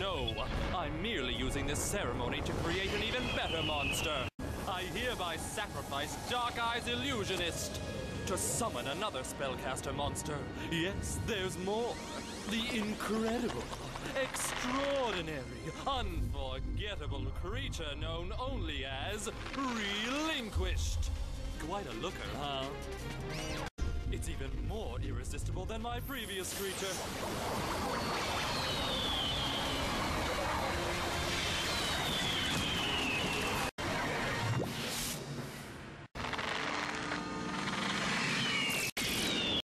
No, I'm merely using this ceremony to create an even better monster. I hereby sacrifice Dark Eyes Illusionist to summon another spellcaster monster. Yes, there's more. The incredible, extraordinary, unforgettable creature known only as Relinquished. Quite a looker, huh? It's even more irresistible than my previous creature.